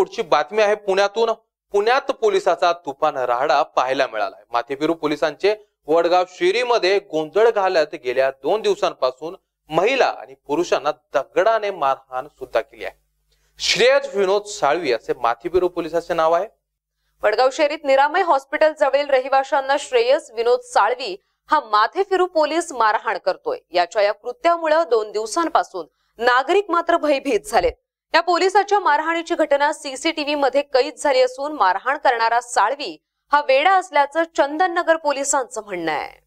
पुढची बातमी आहे पुण्यातून. पुण्यात पोलिसाचा तुफान राहडा पाहायला मिळालाय. माथेफिरू पोलिसांचे वडगाव शिरीमध्ये गोंधळ घालत गेल्या दोन दिवसांपासून महिला आणि पुरुषांना दगडाने मारहाण सुद्धा केली आहे. श्रेयस विनोद साळवी असे माथेफिरू पोलिसाचे नाव आहे. वडगाव शहरीत निरामय हॉस्पिटल जवळील रहिवाशांना श्रेयस विनोद साळवी हा माथेफिरू पोलीस मारहाण करतोय. याच्या या कृत्यामुळे दोन दिवसांपासून नागरिक मात्र भयभीत झालेत. या पोलिसाच्या मारहाणीची घटना सीसीटीव्ही मध्ये कैद झाली असून मारहाण करणारा साळवी हा वेडा असल्याचं चंदननगर पोलिसांचं म्हणणं आहे.